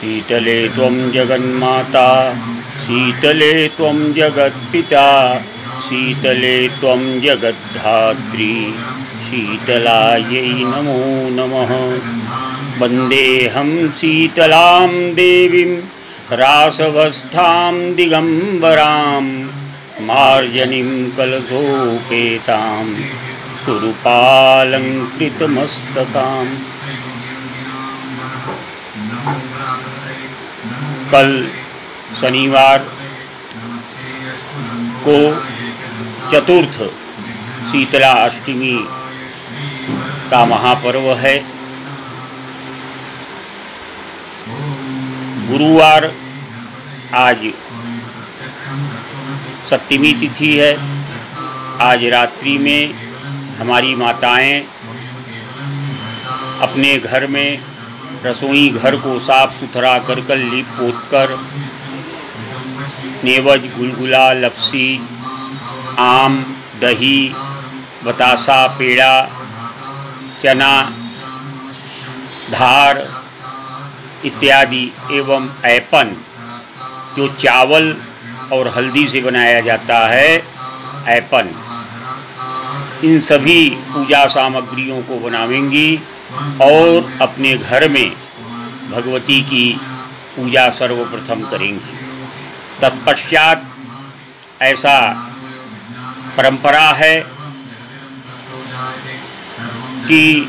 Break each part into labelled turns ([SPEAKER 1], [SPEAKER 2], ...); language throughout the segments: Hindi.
[SPEAKER 1] शीतले त्वं जगन्माता, शीतले त्वं जगत्पिता, शीतले त्वं जगद्धात्री, शीतलायै नमो नमः। वन्देऽहं शीतलां देवीं, रासवस्थां दिगम्बरां, मार्जनीं कलशोपेतां सुरूपालङ्कृतमस्तकाम् कल शनिवार को चतुर्थ शीतला अष्टमी का महापर्व है। गुरुवार आज सप्तमी तिथि है। आज रात्रि में हमारी माताएँ अपने घर में रसोई घर को साफ़ सुथरा कर कर लीप पोत कर, नेवज, गुलगुला, लपसी, आम, दही, बतासा, पेड़ा, चना, धार इत्यादि एवं ऐपन जो चावल और हल्दी से बनाया जाता है, ऐपन। इन सभी पूजा सामग्रियों को बनावेंगी और अपने घर में भगवती की पूजा सर्वप्रथम करेंगी। तत्पश्चात ऐसा परंपरा है कि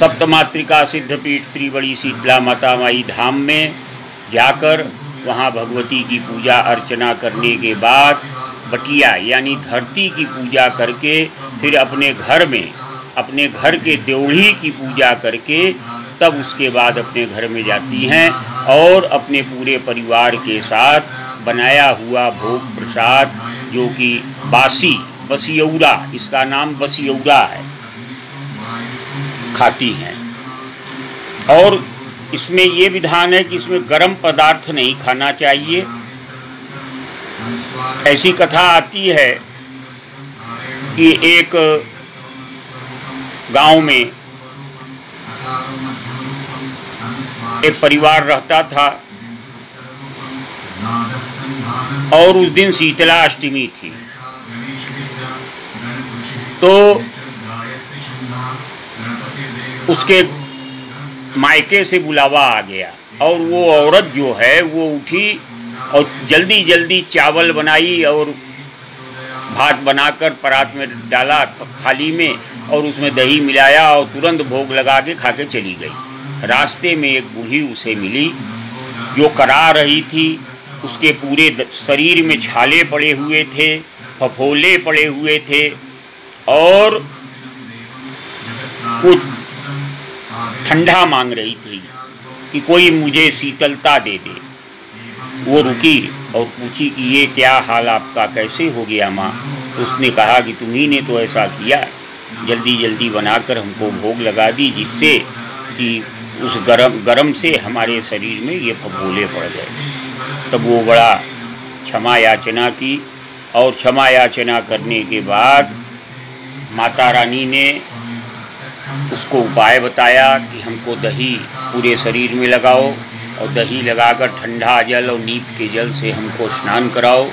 [SPEAKER 1] सप्तमात्रिका सिद्धपीठ श्री बड़ी शीतला माता माई धाम में जाकर वहाँ भगवती की पूजा अर्चना करने के बाद बटिया यानी धरती की पूजा करके, फिर अपने घर में, अपने घर के देवढ़ी की पूजा करके, तब उसके बाद अपने घर में जाती हैं और अपने पूरे परिवार के साथ बनाया हुआ भोग प्रसाद, जो कि बासी, बसियौरा, इसका नाम बसियौरा है, खाती हैं। और इसमें ये विधान है कि इसमें गर्म पदार्थ नहीं खाना चाहिए ऐसी कथा आती है कि एक गाँव में एक परिवार रहता था और उस दिन शीतला अष्टमी थी। तो उसके मायके से बुलावा आ गया और वो औरत जो है, वो उठी और जल्दी जल्दी चावल बनाई और भात बनाकर परात में डाला थाली में और उसमें दही मिलाया और तुरंत भोग लगा के खा के चली गई। रास्ते में एक बूढ़ी उसे मिली जो करा रही थी। उसके पूरे शरीर में छाले पड़े हुए थे, फफोले पड़े हुए थे और कुछ ठंडा मांग रही थी कि कोई मुझे शीतलता दे दे। वो रुकी और पूछी कि ये क्या हाल आपका, कैसे हो गया माँ? उसने कहा कि तुम्ही ने तो ऐसा किया। जल्दी जल्दी बनाकर हमको भोग लगा दी, जिससे कि उस गरम गरम से हमारे शरीर में ये फफोले पड़ गए। तब वो बड़ा क्षमा याचना की और क्षमा याचना करने के बाद माता रानी ने उसको उपाय बताया कि हमको दही पूरे शरीर में लगाओ। और दही लगाकर ठंडा जल और नीप के जल से हमको स्नान कराओ,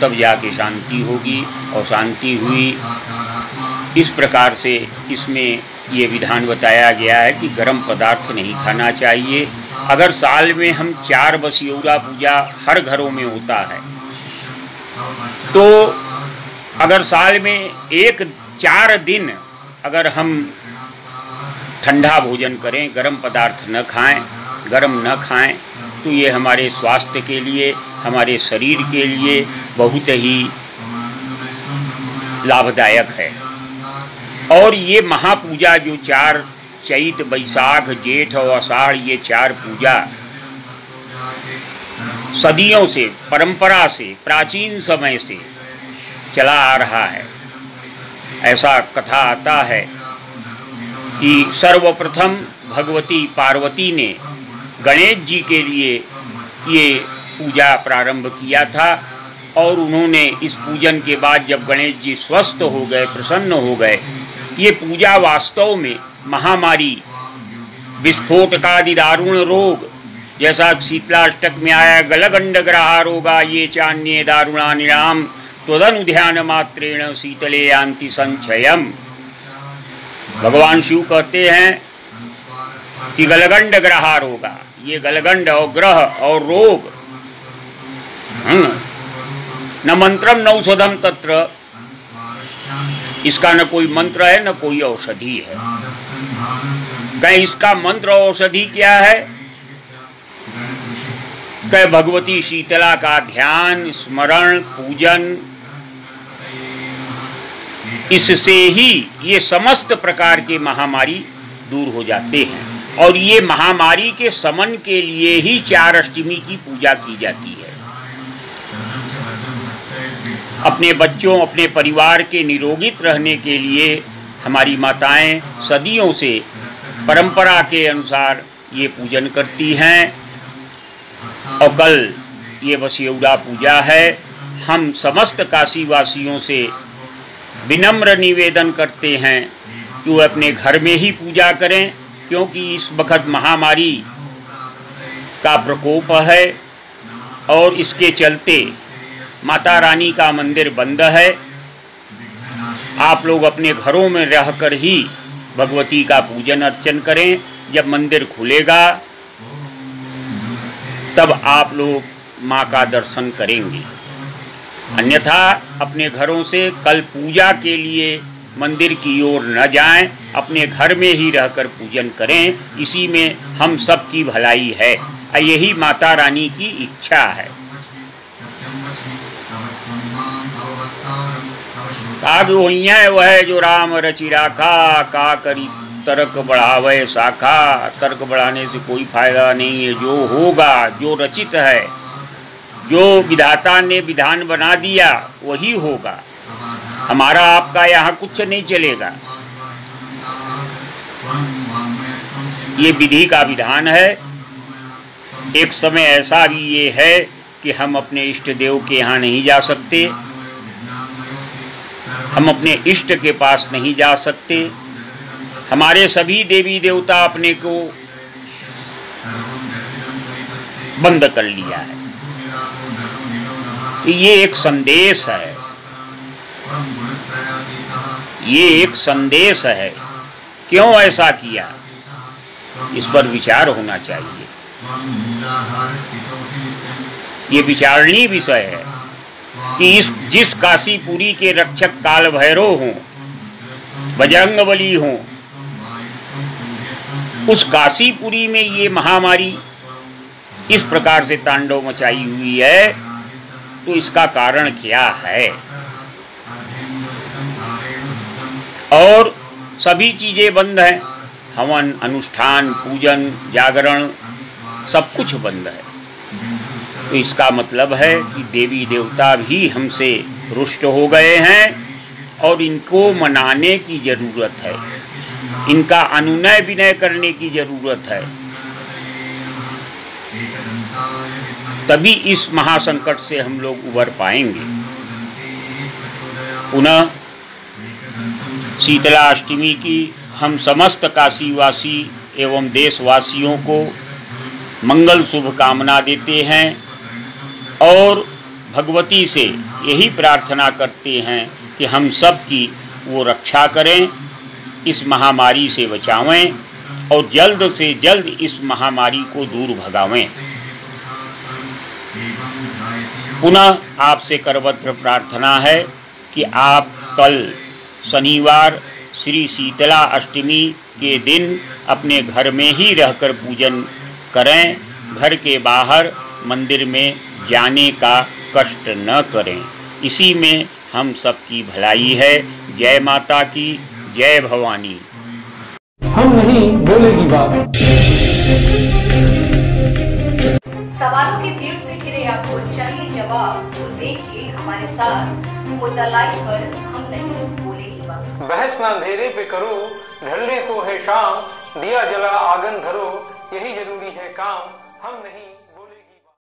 [SPEAKER 1] तब जाके शांति होगी। और शांति हुई। इस प्रकार से इसमें ये विधान बताया गया है कि गर्म पदार्थ नहीं खाना चाहिए। अगर साल में हम चार बसियौरा पूजा हर घरों में होता है तो अगर साल में एक चार दिन अगर हम ठंडा भोजन करें, गर्म पदार्थ न खाएँ गर्म न खाएँ तो ये हमारे स्वास्थ्य के लिए, हमारे शरीर के लिए बहुत ही लाभदायक है। और ये महापूजा जो चार चैत, बैसाख, जेठ और आषाढ़, ये चार पूजा सदियों से, परंपरा से, प्राचीन समय से चला आ रहा है। ऐसा कथा आता है कि सर्वप्रथम भगवती पार्वती ने गणेश जी के लिए ये पूजा प्रारंभ किया था और उन्होंने इस पूजन के बाद जब गणेश जी स्वस्थ हो गए, प्रसन्न हो गए, ये पूजा वास्तव में महामारी, विस्फोट का दारुण रोग, जैसा शीतलाष्टक में आया गलगंड ग्रहा रोगा, ये चान्य दारुणा निराम ध्यान मात्रेण शीतले यांति संचयम भगवान शिव कहते हैं कि गलगंड ग्रहा रोगा ये गलगंड और ग्रह और रोग। हम्म, न मंत्रम न औषधम तत्र। इसका न कोई मंत्र है न कोई औषधि है। कह इसका मंत्र औषधि क्या है? कह भगवती शीतला का ध्यान स्मरण पूजन। इससे ही ये समस्त प्रकार के महामारी दूर हो जाते हैं। और ये महामारी के समन के लिए ही चार अष्टमी की पूजा की जाती है। अपने बच्चों, अपने परिवार के निरोगित रहने के लिए हमारी माताएँ सदियों से परंपरा के अनुसार ये पूजन करती हैं। और कल ये वसीउड़ा पूजा है। हम समस्त काशीवासियों से विनम्र निवेदन करते हैं कि वो अपने घर में ही पूजा करें। क्योंकि इस वक्त महामारी का प्रकोप है और इसके चलते माता रानी का मंदिर बंद है। आप लोग अपने घरों में रहकर ही भगवती का पूजन अर्चन करें। जब मंदिर खुलेगा, तब आप लोग माँ का दर्शन करेंगे। अन्यथा अपने घरों से कल पूजा के लिए मंदिर की ओर न जाएँ, अपने घर में ही रहकर पूजन करें, इसी में हम सब की भलाई है। यही माता रानी की इच्छा है। वह जो राम रचि राखा, का करी तर्क बढ़ावे शाखा तर्क बढ़ाने से कोई फ़ायदा नहीं है। जो होगा, जो रचित है, जो विधाता ने विधान बना दिया, वही होगा। हमारा आपका यहाँ कुछ नहीं चलेगा। ये विधि का विधान है। एक समय ऐसा भी ये है कि हम अपने इष्ट देव के यहाँ नहीं जा सकते। हम अपने इष्ट के पास नहीं जा सकते। हमारे सभी देवी देवता अपने को बंद कर लिया है। ये एक संदेश है। ये एक संदेश है। क्यों ऐसा किया? इस पर विचार होना चाहिए। ये विचारणीय विषय है कि इस, जिस काशीपुरी के रक्षक काल भैरव हों बजरंग बली हों, उस काशीपुरी में ये महामारी इस प्रकार से तांडव मचाई हुई है तो इसका कारण क्या है? और सभी चीज़ें बंद हैं। हवन, अनुष्ठान, पूजन, जागरण, सब कुछ बंद है। तो इसका मतलब है कि देवी देवता भी हमसे रुष्ट हो गए हैं और इनको मनाने की ज़रूरत है। इनका अनुनय विनय करने की ज़रूरत है। तभी इस महासंकट से हम लोग उबर पाएँगे। पुनः शीतला अष्टमी की हम समस्त काशीवासी एवं देशवासियों को मंगल शुभकामना देते हैं और भगवती से यही प्रार्थना करते हैं कि हम सब की वो रक्षा करें, इस महामारी से बचावें और जल्द से जल्द इस महामारी को दूर भगावें। पुनः आपसे करवत्र प्रार्थना है कि आप कल शनिवार श्री शीतला अष्टमी के दिन अपने घर में ही रहकर पूजन करें घर के बाहर मंदिर में जाने का कष्ट न करें। इसी में हम सबकी भलाई है। जय माता की जय भवानी।
[SPEAKER 2] हम नहीं बोलेगी बात।
[SPEAKER 3] सवालों की भीड़ से घिरे आपको चाहिए जवाब तो देखिए हमारे साथ। मुद्दा लाइव पर हम नहीं बात
[SPEAKER 2] बहस न अंधेरे पे करो, ढलने को है शाम, दिया जला आगन धरो, यही ज़रूरी है काम, हम नहीं